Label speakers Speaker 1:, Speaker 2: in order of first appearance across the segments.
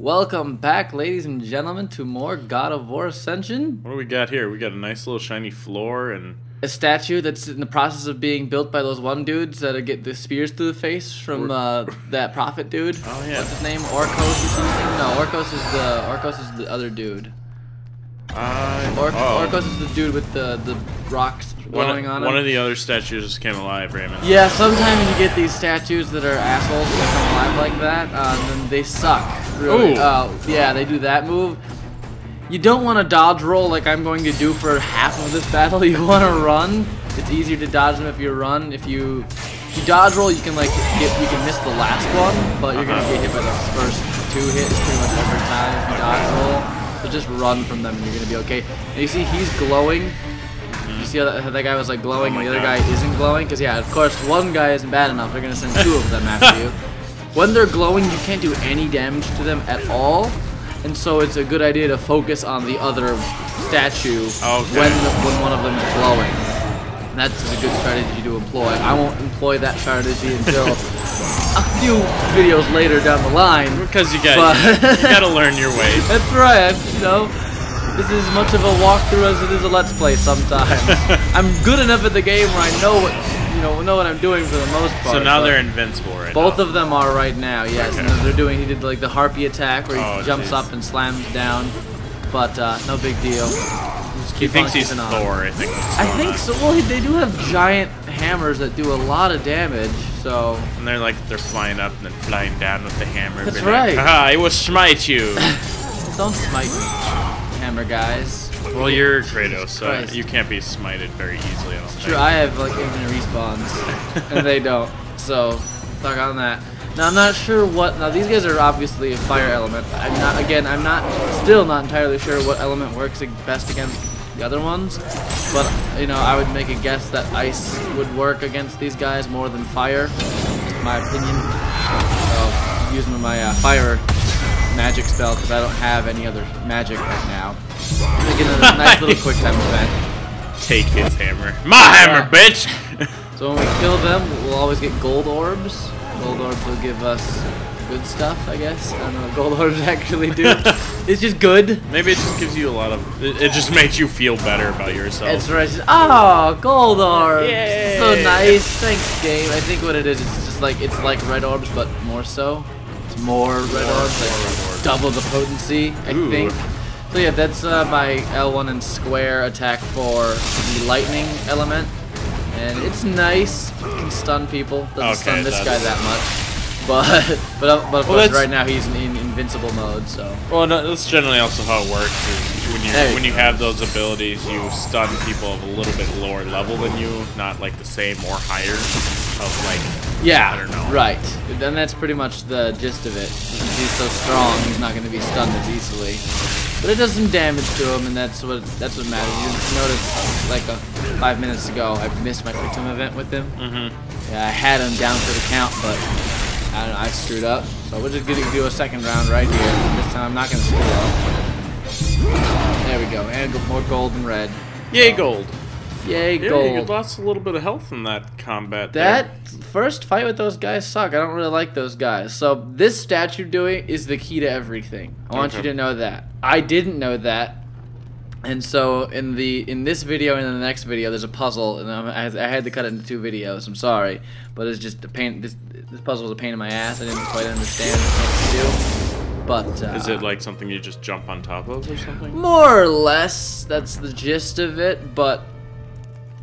Speaker 1: Welcome back, ladies and gentlemen, to more God of War Ascension.
Speaker 2: What do we got here? We got a nice little shiny floor and
Speaker 1: A statue that's in the process of being built by those one dudes that get the spears through the face from uh, that prophet dude.
Speaker 2: Oh, yeah.
Speaker 1: What's his name? Orkos or something? No, Orkos is the Orkos is the other dude.
Speaker 2: Uh,
Speaker 1: Or-
Speaker 2: oh,
Speaker 1: Orkos is the dude with the the rocks
Speaker 2: one,
Speaker 1: on him.
Speaker 2: one of the other statues just came alive, Raymond.
Speaker 1: Yeah, sometimes you get these statues that are assholes that come alive like that, uh, and then they suck. Really. Uh, yeah, they do that move. You don't want to dodge roll like I'm going to do for half of this battle. You want to run. It's easier to dodge them if you run. If you if you dodge roll, you can like get you can miss the last one, but you're gonna
Speaker 2: Uh-huh.
Speaker 1: get hit by the first two hits pretty much every time if you dodge roll. So just run from them and you're gonna be okay. And you see he's glowing. You see how that, how that guy was like glowing
Speaker 2: Oh
Speaker 1: and the other
Speaker 2: God.
Speaker 1: guy isn't glowing? Because yeah, of course one guy isn't bad enough. They're gonna send two of them after you. When they're glowing, you can't do any damage to them at all, and so it's a good idea to focus on the other statue
Speaker 2: Okay.
Speaker 1: when when one of them is glowing. That's a good strategy to employ. I won't employ that strategy until few videos later down the line.
Speaker 2: Because you got you got to learn your ways.
Speaker 1: That's right. You know, this is as much of a walkthrough as it is a let's play. Sometimes I'm good enough at the game where I know what you know know what I'm doing for the most part.
Speaker 2: So now they're invincible right
Speaker 1: both
Speaker 2: now.
Speaker 1: of them are right now. Yes,
Speaker 2: Okay.
Speaker 1: and they're doing. He did like the harpy attack where he
Speaker 2: Oh,
Speaker 1: jumps
Speaker 2: jeez.
Speaker 1: up and slams down, but uh, no big deal. Just
Speaker 2: He thinks he's
Speaker 1: keeping on.
Speaker 2: Thor, I think.
Speaker 1: I think
Speaker 2: on.
Speaker 1: so. Well, they do have giant hammers that do a lot of damage. So
Speaker 2: And they're like they're flying up and then flying down with the hammer.
Speaker 1: That's
Speaker 2: being like,
Speaker 1: right.
Speaker 2: Haha, I will smite you.
Speaker 1: don't smite me, hammer guys.
Speaker 2: well, you're Kratos, so
Speaker 1: Christ.
Speaker 2: you can't be smited very easily. I don't
Speaker 1: True,
Speaker 2: think.
Speaker 1: I have like infinite respawns, and they don't. So, talk on that. Now I'm not sure what. Now these guys are obviously a fire element. I'm not. Again, I'm not. Still not entirely sure what element works best against the other ones. But you know, I would make a guess that ice would work against these guys more than fire. in My opinion. So, using my uh, fire magic spell because I don't have any other magic right now. Making a nice little quick time event.
Speaker 2: Take his hammer. My hammer, bitch.
Speaker 1: So when we kill them, we'll always get gold orbs. Gold orbs will give us good stuff, I guess. I don't know what gold orbs actually do. it's just good.
Speaker 2: Maybe it just gives you a lot of. It, it just makes you feel better about yourself.
Speaker 1: It's right. Oh, gold orbs.
Speaker 2: Yay.
Speaker 1: So nice. Thanks, game. I think what it is, it's just like it's like red orbs, but more so. It's more red orbs, like
Speaker 2: red orbs.
Speaker 1: double the potency. I
Speaker 2: Ooh.
Speaker 1: think. So yeah, that's uh, my L1 and square attack for the lightning element, and it's nice. It can stun people. Doesn't
Speaker 2: Okay,
Speaker 1: stun this guy that much. But but uh, but of
Speaker 2: Well,
Speaker 1: course right now he's in, in invincible mode. So
Speaker 2: Well, no, that's generally also how it works. Is when you
Speaker 1: you
Speaker 2: when you have those abilities, you stun people of a little bit lower level than you, not like the same or higher. Of like,
Speaker 1: yeah,
Speaker 2: I don't know.
Speaker 1: right. And that's pretty much the gist of it. Since he's so strong, he's not going to be stunned as easily. But it does some damage to him, and that's what that's what matters. You noticed like a, five minutes ago, I missed my quick time event with him.
Speaker 2: mm-hmm.
Speaker 1: Yeah, I had him down for the count, but I don't know, I screwed up. So we're just gonna do a second round right here. This time I'm not gonna screw up. There we go, and more gold and red.
Speaker 2: yay gold.
Speaker 1: Yay,
Speaker 2: Yeah,
Speaker 1: gold.
Speaker 2: you lost a little bit of health in that combat.
Speaker 1: That first fight with those guys suck. I don't really like those guys. So this statue doing is the key to everything. I want you to know that. I didn't know that. And so in the in this video and in the next video, there's a puzzle, and I, I had to cut it into two videos. I'm sorry, but it's just a pain. This this puzzle was a pain in my ass. I didn't quite understand what to do. But uh,
Speaker 2: Is it like something you just jump on top of or something?
Speaker 1: more or less that's the gist of it but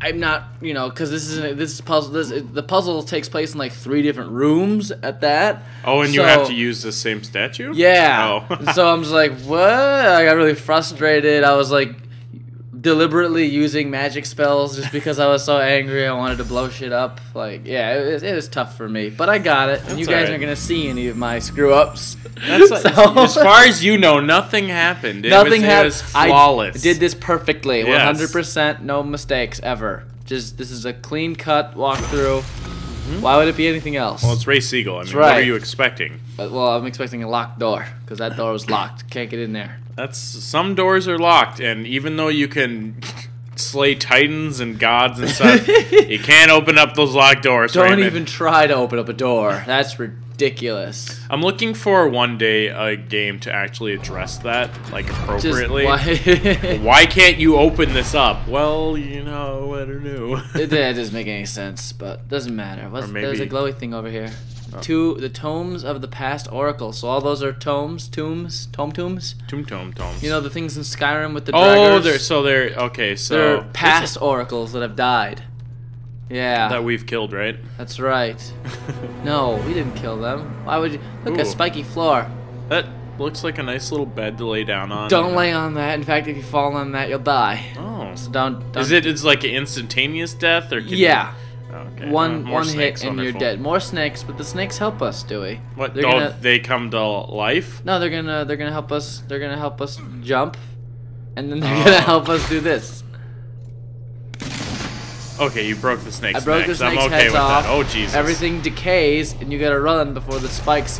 Speaker 1: i'm not you know because this is this is puzzle this the puzzle takes place in like three different rooms at that
Speaker 2: Oh, and you have to use the same statue?
Speaker 1: yeah
Speaker 2: Oh.
Speaker 1: So i'm just like what i got really frustrated i was like deliberately using magic spells just because i was so angry i wanted to blow shit up like yeah it was, it was tough for me but i got it and you guys
Speaker 2: alright.
Speaker 1: aren't gonna see any of my screw ups
Speaker 2: That's
Speaker 1: So-
Speaker 2: as far as you know, nothing happened. It
Speaker 1: Nothing happened.
Speaker 2: flawless.
Speaker 1: I did this perfectly. One hundred percent, no mistakes ever. Just this is a clean cut walkthrough. Mm-hmm. Why would it be anything else?
Speaker 2: Well, it's Ray Segal. I mean, what are you expecting?
Speaker 1: Well, I'm expecting a locked door because that door was locked. Can't get in there.
Speaker 2: That's some doors are locked, and even though you can slay titans and gods and stuff, you can't open up those locked doors.
Speaker 1: Don't
Speaker 2: Raymond.
Speaker 1: even try to open up a door. That's ridiculous.
Speaker 2: I'm looking for one day a game to actually address that, like
Speaker 1: Just
Speaker 2: appropriately.
Speaker 1: why?
Speaker 2: Why can't you open this up? Well, you know, I don't know.
Speaker 1: it, that doesn't make any sense, but doesn't matter.
Speaker 2: Or
Speaker 1: There's a glowy thing over here. Uh-huh.
Speaker 2: Oh.
Speaker 1: Two the tomes of the past oracle. So all those are tomes, tombs, tome tombs.
Speaker 2: Tomb Tome Tomes.
Speaker 1: You know the things in Skyrim with the
Speaker 2: oh, they're so they're okay. So
Speaker 1: They're past oracles that have died. Yeah,
Speaker 2: that we've killed, right?
Speaker 1: that's right. No, we didn't kill them. Why would you? Look,
Speaker 2: Ooh.
Speaker 1: a spiky floor.
Speaker 2: That looks like a nice little bed to lay down on.
Speaker 1: Don't lay on that. In fact, if you fall on that, you'll die.
Speaker 2: Oh,
Speaker 1: So don't. don't
Speaker 2: is it? It's like an instantaneous death, or can you-
Speaker 1: Yeah.
Speaker 2: Okay.
Speaker 1: One
Speaker 2: uh,
Speaker 1: one
Speaker 2: snakes,
Speaker 1: hit and you're dead. More snakes, but the snakes help us, Dewey.
Speaker 2: What?
Speaker 1: They're
Speaker 2: oh,
Speaker 1: gonna-
Speaker 2: they come to life.
Speaker 1: No, they're gonna they're gonna help us. They're gonna help us jump, and then they're
Speaker 2: Oh.
Speaker 1: gonna help us do this.
Speaker 2: Okay, you broke the snake's
Speaker 1: I broke the
Speaker 2: necks.
Speaker 1: snake's
Speaker 2: I'm okay
Speaker 1: heads
Speaker 2: with
Speaker 1: off.
Speaker 2: that. Oh Jesus.
Speaker 1: Everything decays, and you gotta run before the spikes,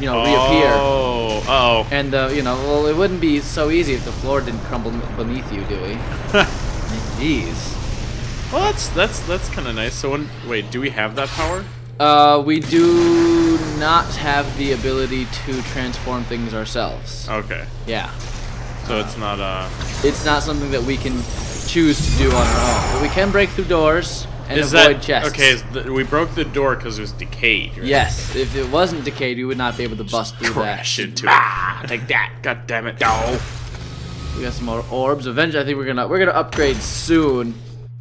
Speaker 1: you know, reappear.
Speaker 2: Oh. Oh.
Speaker 1: And uh, you know, well, it wouldn't be so easy if the floor didn't crumble beneath you, Dewey. Jeez.
Speaker 2: Well, that's that's that's kind of nice. So when wait, do we have that power?
Speaker 1: Uh, we do not have the ability to transform things ourselves.
Speaker 2: Okay.
Speaker 1: Yeah.
Speaker 2: So it's not uh.
Speaker 1: It's not something that we can choose to do on our own. But we can break through doors and
Speaker 2: is
Speaker 1: avoid
Speaker 2: that
Speaker 1: chests.
Speaker 2: okay? Is the, we broke the door because it was decayed. Right?
Speaker 1: Yes, if it wasn't decayed, we would not be able to bust through
Speaker 2: Crash
Speaker 1: that.
Speaker 2: into it. Take that! God damn it! No.
Speaker 1: We got some more orbs. Eventually, I think we're gonna we're gonna upgrade soon.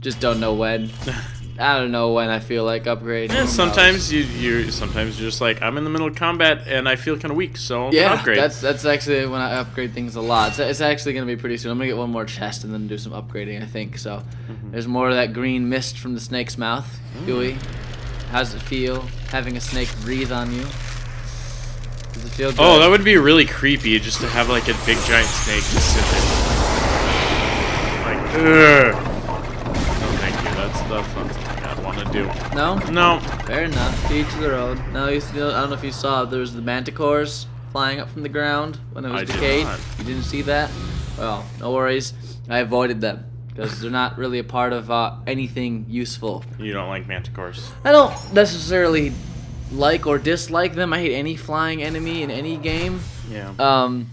Speaker 1: Just don't know when. I don't know when I feel like upgrading.
Speaker 2: Yeah, sometimes you you sometimes you're just like I'm in the middle of combat and I feel kind of weak, so I'm
Speaker 1: Yeah,
Speaker 2: upgrade.
Speaker 1: that's that's actually when I upgrade things a lot. It's, it's actually gonna be pretty soon. I'm gonna get one more chest and then do some upgrading. I think so.
Speaker 2: Mm-hmm.
Speaker 1: There's more of that green mist from the snake's mouth.
Speaker 2: Mm.
Speaker 1: How's it feel having a snake breathe on you? Does it feel good?
Speaker 2: Oh, that would be really creepy just to have like a big giant snake just sit there. Like, ugh. No, thank. That's that's I'd want to do.
Speaker 1: no.
Speaker 2: No.
Speaker 1: Fair enough. To each their own. No, you still, I don't know if you saw. There was the manticores flying up from the ground when it was
Speaker 2: I did
Speaker 1: decayed.
Speaker 2: not.
Speaker 1: You didn't see that? Well, no worries. I avoided them because they're not really a part of uh, anything useful.
Speaker 2: You don't like manticores.
Speaker 1: I don't necessarily like or dislike them. I hate any flying enemy in any game.
Speaker 2: Yeah.
Speaker 1: Um,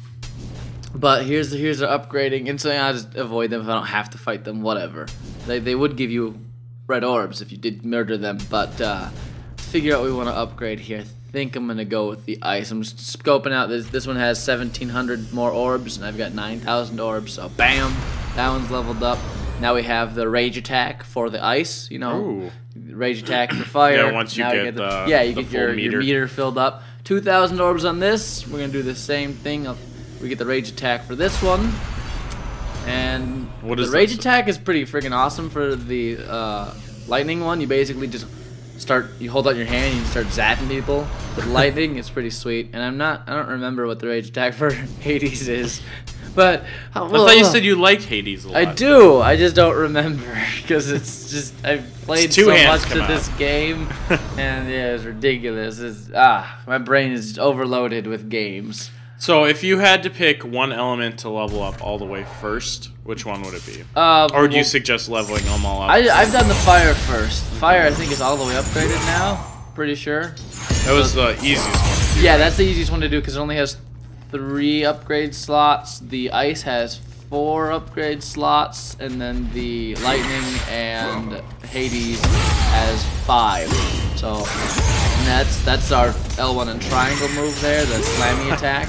Speaker 1: but here's the here's the upgrading. And so I just avoid them if I don't have to fight them. Whatever. They they would give you red orbs if you did murder them. But uh, figure out what we want to upgrade here. I think I'm gonna go with the ice. I'm just scoping out this. This one has 1,700 more orbs, and I've got 9,000 orbs. So bam, that one's leveled up. Now we have the rage attack for the ice. You know,
Speaker 2: Ooh.
Speaker 1: rage attack for fire.
Speaker 2: Yeah, once you
Speaker 1: Now
Speaker 2: get the-
Speaker 1: yeah, you
Speaker 2: the
Speaker 1: get your your
Speaker 2: meter.
Speaker 1: meter filled up. 2,000 orbs on this. We're gonna do the same thing. We get the rage attack for this one, and
Speaker 2: What
Speaker 1: the
Speaker 2: is
Speaker 1: rage attack is pretty freaking awesome for the uh, lightning one. You basically just start. You hold out your hand and you start zapping people with lightning. It's pretty sweet. And I'm not. I don't remember what the rage attack for Hades is, but
Speaker 2: I thought you said you liked Hades a lot.
Speaker 1: I do. I just don't remember because it's just I've played so much to this game, and yeah, it's ridiculous. It's ah, my brain is overloaded with games.
Speaker 2: So if you had to pick one element to level up all the way first, which one would it be?
Speaker 1: Uh,
Speaker 2: Or do you suggest leveling them all up?
Speaker 1: I I've done the fire first. Fire I think is all the way upgraded now. Pretty sure.
Speaker 2: that was the easiest one. to do.
Speaker 1: Yeah, that's the easiest one to do because it only has three upgrade slots. The ice has four upgrade slots, and then the lightning and Hades has five. So and that's that's our L1 and triangle move there, the slammy attack.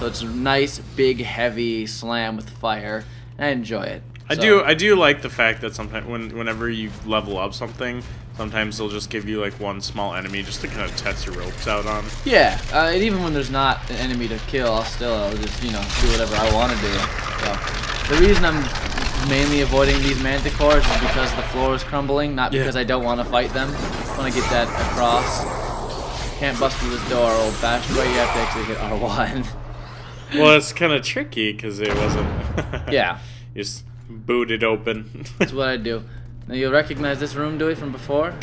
Speaker 1: So it's a nice, big, heavy slam with fire. I enjoy it.
Speaker 2: I
Speaker 1: So-
Speaker 2: do. I do like the fact that sometimes when whenever you level up something, sometimes they'll just give you like one small enemy just to kind of test your ropes out on.
Speaker 1: Yeah, uh, and even when there's not an enemy to kill, I'll still I'll just you know do whatever I want to do. So the reason I'm mainly avoiding these manticores is because the floor is crumbling, not
Speaker 2: Yeah.
Speaker 1: because I don't want to fight them. I want to get that across. Can't bust through this door, old fashioned way. You have to actually hit R1.
Speaker 2: Well, it's kind of tricky because it wasn't.
Speaker 1: yeah,
Speaker 2: you just boot it open.
Speaker 1: that's what I do. Now you'll recognize this room, Dewey, from before.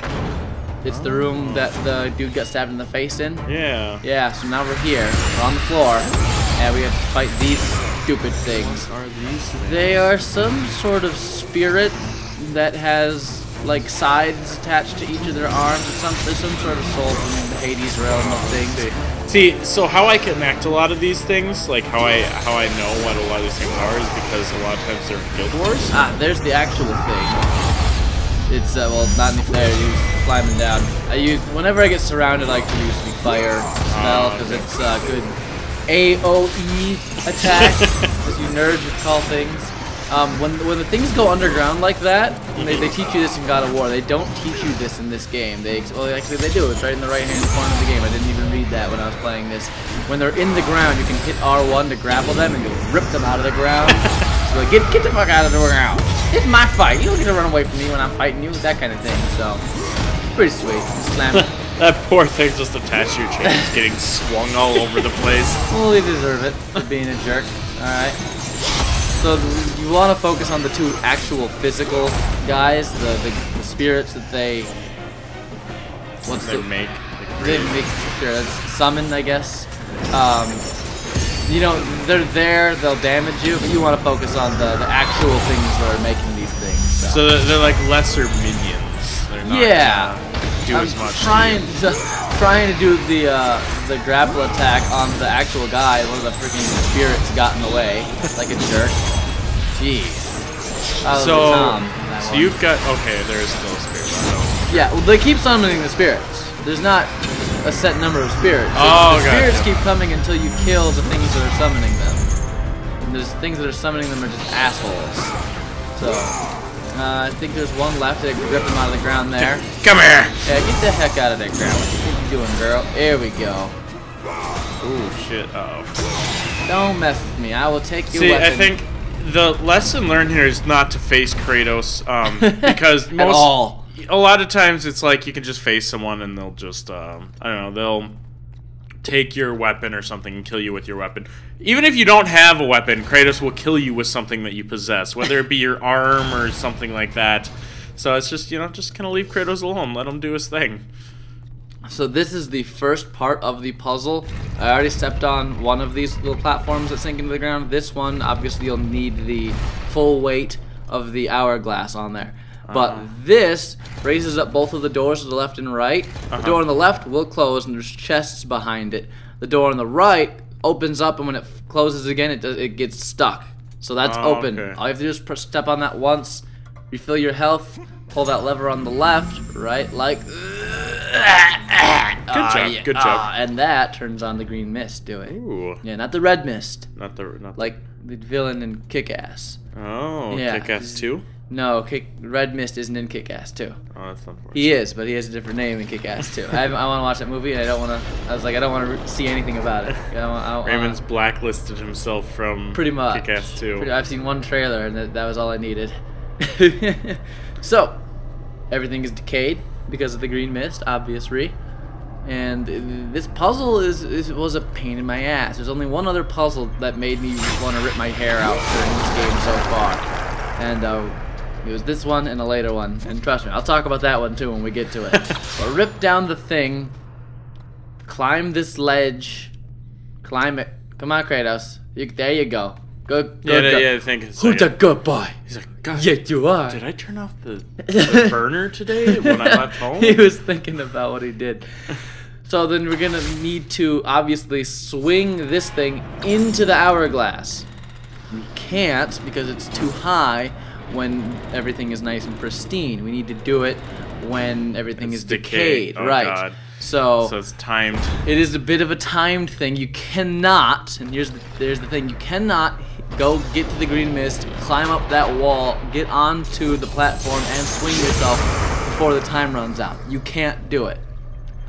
Speaker 1: It's the room oh. that the dude got stabbed in the face in.
Speaker 2: yeah.
Speaker 1: Yeah, so now we're here. We're on the floor, and we have to fight these stupid things.
Speaker 2: What Are these? things?
Speaker 1: They are some sort of spirit that has like sides attached to each of their arms. It's some there's some sort of soul from the Hades realm of things.
Speaker 2: See, so how I connect a lot of these things, like how I how I know what a lot of these things are, is because a lot of times they're in Guild Wars.
Speaker 1: Ah, there's the actual thing. It's uh, well, not in there. You climbing down. I use whenever I get surrounded, I like to use the fire spell because
Speaker 2: okay.
Speaker 1: it's uh, good AOE attack, as you nerds would call things. Um, when when the things go underground like that, they, they teach you this in God of War. They don't teach you this in this game. They well, actually they do. It's right in the right hand corner of the game. I didn't even read that when I was playing this. When they're in the ground, you can hit R1 to grapple them and you'll rip them out of the ground. so like, get get the fuck out of the ground. It's my fight. You don't get to run away from me when I'm fighting you. That kind of thing. So pretty sweet. Slam.
Speaker 2: that poor thing just attached to your chains, getting swung all over the place.
Speaker 1: Well, you deserve it for being a jerk. Alright. So you want to focus on the two actual physical guys, the, the, the spirits that they. What's
Speaker 2: They
Speaker 1: the.
Speaker 2: make.
Speaker 1: They make sure that's summoned, I guess. Um, you know, they're there, they'll damage you, but you want to focus on the, the actual things that are making these things. So,
Speaker 2: So they're, they're like lesser minions. They're not
Speaker 1: Yeah.
Speaker 2: do
Speaker 1: I'm
Speaker 2: as much.
Speaker 1: trying to trying to do the uh, the grapple attack on the actual guy. One of the freaking spirits got in the way, like a jerk. Jeez. That
Speaker 2: So,
Speaker 1: that
Speaker 2: so
Speaker 1: one.
Speaker 2: you've got okay. There's still a spirit. So.
Speaker 1: Yeah, well, they keep summoning the spirits. There's not a set number of spirits. It's
Speaker 2: Oh,
Speaker 1: the spirits
Speaker 2: gotcha.
Speaker 1: keep coming until you kill the things that are summoning them. And there's things that are summoning them are just assholes. So, uh, I think there's one left. They rip him out of the ground there.
Speaker 2: Come here.
Speaker 1: Yeah, get the heck out of there, ground. You doing, girl? There we go.
Speaker 2: Ooh shit. Uh oh.
Speaker 1: Don't mess with me. I will take your
Speaker 2: See,
Speaker 1: weapon.
Speaker 2: I think the lesson learned here is not to face Kratos, um, because most
Speaker 1: all.
Speaker 2: a lot of times it's like you can just face someone and they'll just um, I don't know they'll take your weapon or something and kill you with your weapon. Even if you don't have a weapon, Kratos will kill you with something that you possess, whether it be your arm or something like that. So it's just you know just kind of leave Kratos alone, let him do his thing.
Speaker 1: So this is the first part of the puzzle. I already stepped on one of these little platforms that sink into the ground. This one, obviously, you'll need the full weight of the hourglass on there. But
Speaker 2: Uh-huh.
Speaker 1: this raises up both of the doors to the left and right. The
Speaker 2: Uh-huh.
Speaker 1: door on the left will close, and there's chests behind it. The door on the right opens up, and when it closes again, it does, it gets stuck. So that's
Speaker 2: Oh,
Speaker 1: open.
Speaker 2: okay.
Speaker 1: All you have to do is press, step on that once, refill your health, pull that lever on the left, right, like. Good ah,
Speaker 2: job, good job.
Speaker 1: Ah, and that turns on the green mist. Do it.
Speaker 2: Ooh,
Speaker 1: Yeah, not the red mist,
Speaker 2: not the not
Speaker 1: like the villain in Kick-Ass.
Speaker 2: oh
Speaker 1: Yeah.
Speaker 2: Kick-Ass two.
Speaker 1: No, Kick Red Mist isn't in Kick-Ass two.
Speaker 2: Oh, that's unfortunate.
Speaker 1: He is, but he has a different name in Kick-Ass two. I, I want to watch that movie, and I don't want to. I was like, I don't want to see anything about it. I don't, I don't wanna-
Speaker 2: Raymond's blacklisted himself from
Speaker 1: Pretty much.
Speaker 2: Kick-Ass 2.
Speaker 1: Pretty- I've seen one trailer, and that, that was all I needed. so, everything is decayed because of the green mist, obviously. And this puzzle is, is was a pain in my ass. There's only one other puzzle that made me want to rip my hair out during this game so far, and uh, it was this one and a later one. And trust me, I'll talk about that one too when we get to it. but rip down the thing, climb this ledge, climb it. Come on, Kratos. You, there you go. Good.
Speaker 2: Yeah,
Speaker 1: good
Speaker 2: yeah,
Speaker 1: go.
Speaker 2: yeah, I think it's
Speaker 1: Who's
Speaker 2: like,
Speaker 1: a good boy?
Speaker 2: He's like, God,
Speaker 1: Yes, you are.
Speaker 2: did I turn off the, the burner today when I left home?
Speaker 1: he was thinking about what he did. So then we're gonna need to obviously swing this thing into the hourglass. We can't because it's too high when everything is nice and pristine. We need to do it when everything
Speaker 2: It's
Speaker 1: is
Speaker 2: decayed.
Speaker 1: decayed.
Speaker 2: Oh,
Speaker 1: right.
Speaker 2: God.
Speaker 1: So,
Speaker 2: So it's timed.
Speaker 1: it is a bit of a timed thing. You cannot, and here's the there's the thing. You cannot go get to the green mist, climb up that wall, get onto the platform, and swing yourself before the time runs out. You can't do it.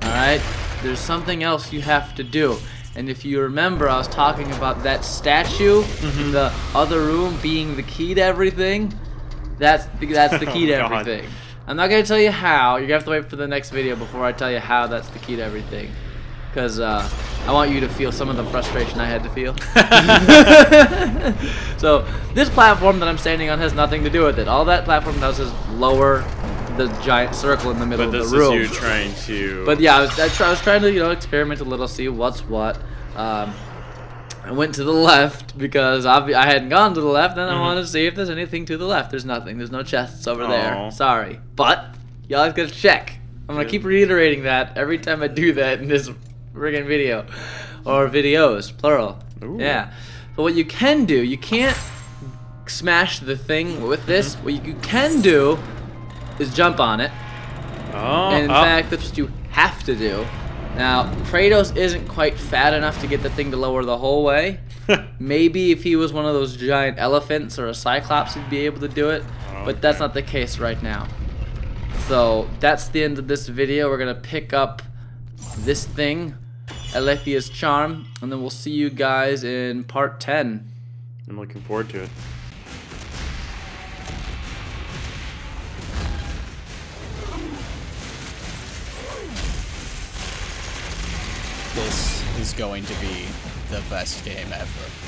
Speaker 1: All right. There's something else you have to do. And if you remember, I was talking about that statue in the other room being the key to everything. That's the, that's the key to
Speaker 2: Oh, God.
Speaker 1: everything. I'm not gonna tell you how. You're gonna have to wait for the next video before I tell you how that's the key to everything. Cause uh, I want you to feel some of the frustration I had to feel. so this platform that I'm standing on has nothing to do with it. All that platform does is lower the giant circle in the middle
Speaker 2: But
Speaker 1: of the room.
Speaker 2: this is you trying to.
Speaker 1: But yeah, I was, I, try, I was trying to you know experiment a little, see what's what. Um, I went to the left because obvi- I hadn't gone to the left, and I wanted to see if there's anything to the left. There's nothing. There's no chests over
Speaker 2: Aw.
Speaker 1: there. Sorry, but y'all gotta check. I'm gonna
Speaker 2: Yeah.
Speaker 1: keep reiterating that every time I do that in this friggin' video, or videos, plural.
Speaker 2: Ooh.
Speaker 1: Yeah. But what you can do, you can't smash the thing with this. What you can do is jump on it.
Speaker 2: Oh,
Speaker 1: And in
Speaker 2: oh.
Speaker 1: fact, that's what you have to do. Now, Kratos isn't quite fat enough to get the thing to lower the whole way. Maybe if he was one of those giant elephants or a cyclops, he'd be able to do it. But that's not the case right now. So that's the end of this video. We're gonna pick up this thing, Alethea's charm, and then we'll see you guys in part 10.
Speaker 2: I'm looking forward to it.
Speaker 3: This is going to be the best game ever.